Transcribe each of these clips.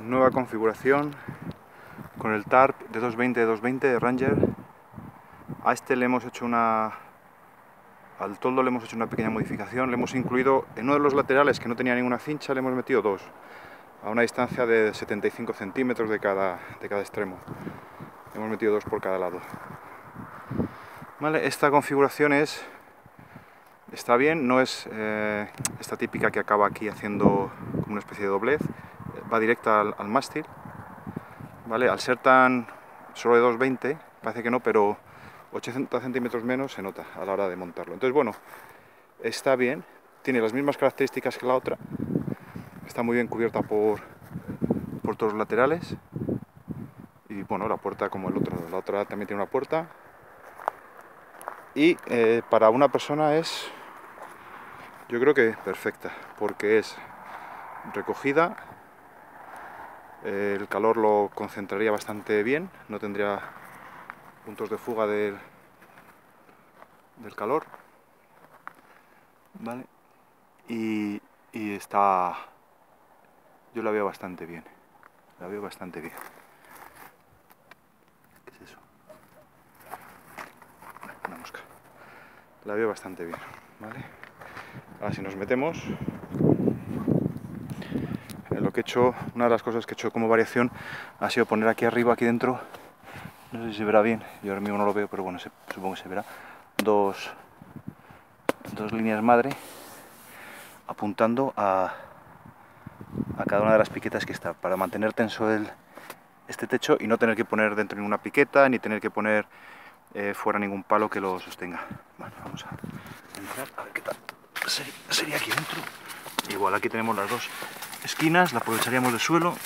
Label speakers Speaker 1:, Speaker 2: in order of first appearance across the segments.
Speaker 1: nueva configuración con el TARP de 220 de 220 de Ranger. A este le hemos hecho una al toldo le hemos hecho una pequeña modificación. Le hemos incluido en uno de los laterales que no tenía ninguna cincha le hemos metido dos a una distancia de 75 centímetros de cada, de cada extremo. Hemos metido dos por cada lado. Vale, esta configuración es está bien, no es eh, esta típica que acaba aquí haciendo como una especie de doblez va directa al, mástil, ¿vale? Al ser tan solo de 220, parece que no, pero 80 centímetros menos se nota a la hora de montarlo. Entonces, bueno, está bien, tiene las mismas características que la otra, está muy bien cubierta por, por todos los laterales y bueno, la puerta como el otro, la otra también tiene una puerta y eh, para una persona es, yo creo que perfecta, porque es recogida el calor lo concentraría bastante bien, no tendría puntos de fuga del, del calor. ¿Vale? Y, y está... Yo la veo bastante bien. La veo bastante bien. ¿Qué es eso? Una mosca. La veo bastante bien. ¿Vale? Ahora si nos metemos que he hecho, una de las cosas que he hecho como variación ha sido poner aquí arriba, aquí dentro, no sé si se verá bien, yo ahora mismo no lo veo, pero bueno, supongo que se verá, dos, dos líneas madre apuntando a, a cada una de las piquetas que está, para mantener tenso el, este techo y no tener que poner dentro ninguna piqueta, ni tener que poner eh, fuera ningún palo que lo sostenga. Bueno, vamos a entrar, a ver qué tal sería aquí dentro. Igual aquí tenemos las dos esquinas, la aprovecharíamos de suelo,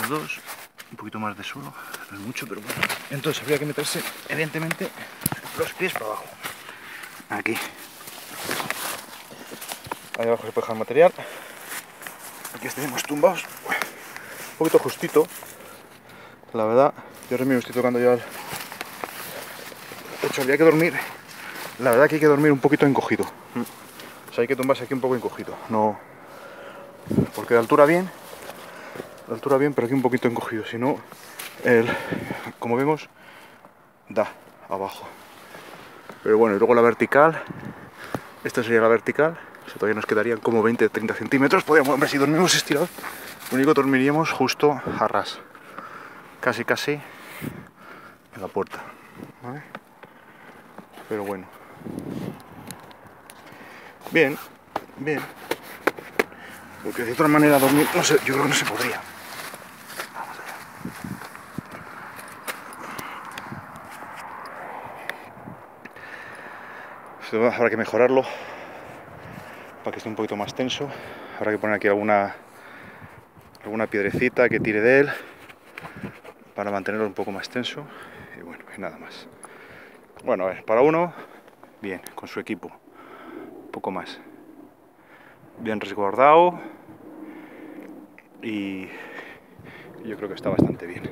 Speaker 1: las dos, un poquito más de suelo, no es mucho, pero bueno. Entonces habría que meterse, evidentemente, los pies para abajo. Aquí. Ahí abajo se puede dejar material. Aquí estaremos tumbados. Un poquito justito. La verdad, yo ahora estoy tocando ya el... De hecho, habría que dormir. La verdad que hay que dormir un poquito encogido. O sea, hay que tumbarse aquí un poco encogido. No, porque de altura bien, de altura bien, pero aquí un poquito encogido, si no, el, como vemos, da abajo. Pero bueno, y luego la vertical, esta sería la vertical, todavía nos quedarían como 20-30 centímetros, podríamos, hombre, si dormimos estirados, lo único dormiríamos justo a ras, casi casi en la puerta, Pero bueno. Bien, bien. Porque de otra manera dormir, no sé, yo creo que no se podría. Habrá que mejorarlo para que esté un poquito más tenso. Habrá que poner aquí alguna alguna piedrecita que tire de él para mantenerlo un poco más tenso y bueno, nada más. Bueno, a ver, para uno, bien, con su equipo, poco más. Bien resguardado, y yo creo que está bastante bien.